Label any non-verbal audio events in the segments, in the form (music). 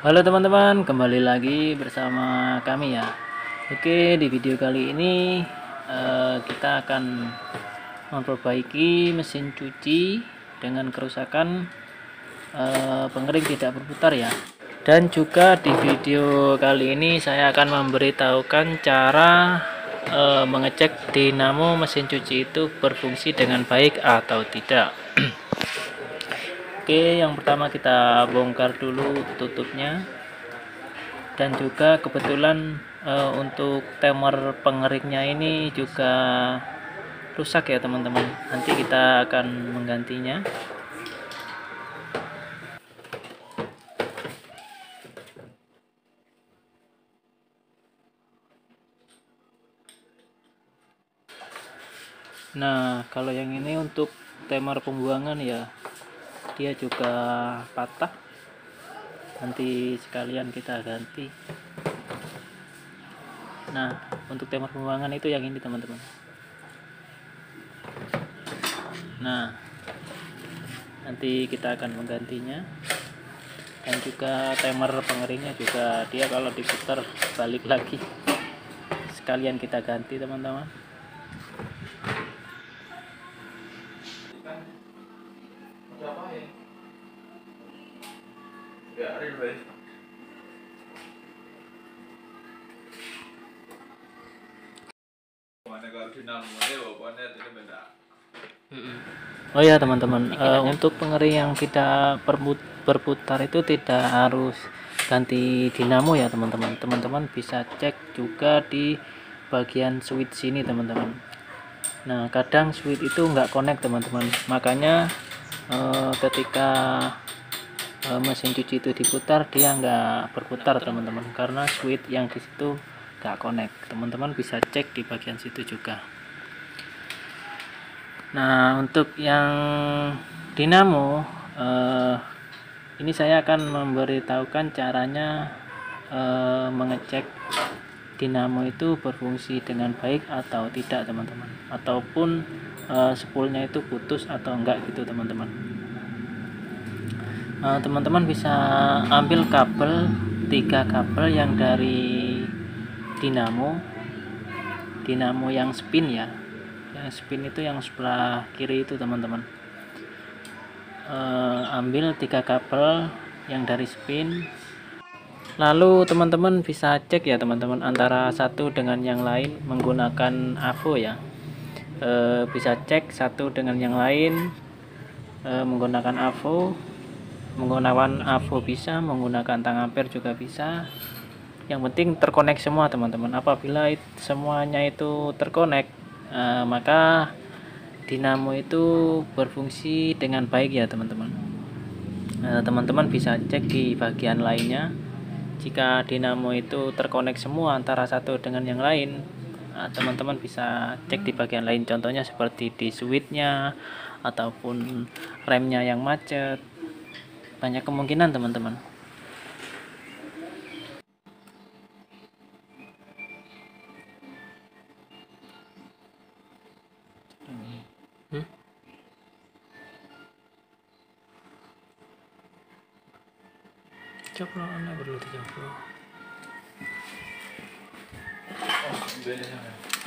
Halo teman-teman, kembali lagi bersama kami ya. Oke, di video kali ini eh, kita akan memperbaiki mesin cuci dengan kerusakan eh, pengering tidak berputar ya. Dan juga di video kali ini saya akan memberitahukan cara eh, mengecek dinamo mesin cuci itu berfungsi dengan baik atau tidak. (clears throat) Oke, yang pertama kita bongkar dulu tutupnya. Dan juga kebetulan e, untuk timer pengeringnya ini juga rusak ya, teman-teman. Nanti kita akan menggantinya. Nah, kalau yang ini untuk timer pembuangan ya dia juga patah. Nanti sekalian kita ganti. Nah untuk timer pembuangan itu yang ini teman-teman. Nah nanti kita akan menggantinya. Dan juga timer pengeringnya juga dia kalau diputar balik lagi. Sekalian kita ganti teman-teman Oh ya teman-teman, uh, untuk pengering yang tidak berputar itu tidak harus ganti dinamo ya teman-teman. Teman-teman bisa cek juga di bagian switch sini teman-teman. Nah kadang switch itu nggak connect teman-teman, makanya uh, ketika uh, mesin cuci itu diputar dia nggak berputar teman-teman, karena switch yang di situ nggak connect. Teman-teman bisa cek di bagian situ juga. Nah, untuk yang dinamo eh, ini saya akan memberitahukan caranya eh, mengecek dinamo itu berfungsi dengan baik atau tidak, teman-teman. Ataupun eh, spoolnya itu putus atau enggak gitu, teman-teman. Eh, teman-teman bisa ambil kabel tiga kabel yang dari dinamo dinamo yang spin ya. Yang spin itu yang sebelah kiri itu teman-teman. E, ambil tiga kabel yang dari spin. Lalu teman-teman bisa cek ya teman-teman antara satu dengan yang lain menggunakan AVO ya e, bisa cek satu dengan yang lain. E, menggunakan AVO menggunakan AVO bisa menggunakan tang ampere juga bisa. Yang penting terkonek semua teman-teman. Apabila semuanya itu terkonek uh, maka dinamo itu berfungsi dengan baik ya teman-teman. Teman-teman bisa cek di bagian lainnya. Jika dinamo itu terkonek semua antara satu dengan yang lain Nah, teman-teman bisa cek di bagian lain contohnya seperti di switchnya ataupun remnya yang macet. Banyak kemungkinan teman-teman. Hmm? Anak berlutut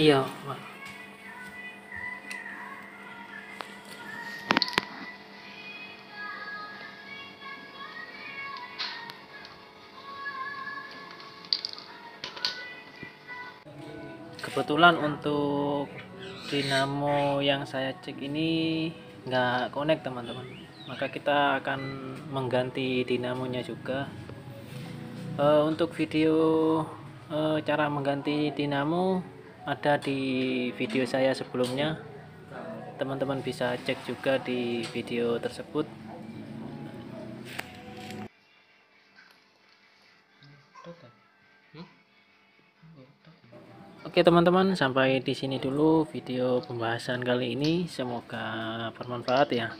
iya. Kebetulan untuk dinamo yang saya cek ini nggak connect teman-teman maka kita akan mengganti dinamonya juga uh, untuk video uh, cara mengganti dinamo ada di video saya sebelumnya teman-teman bisa cek juga di video tersebut Oke teman-teman, sampai di sini dulu video pembahasan kali ini. Semoga bermanfaat ya.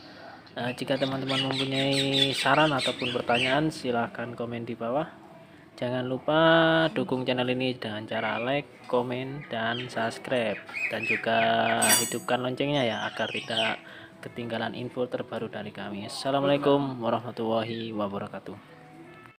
Nah, jika teman-teman mempunyai saran ataupun pertanyaan, silahkan komen di bawah. Jangan lupa dukung channel ini dengan cara like, komen, dan subscribe. Dan juga hidupkan loncengnya ya, agar tidak ketinggalan info terbaru dari kami. Assalamualaikum warahmatullahi wabarakatuh.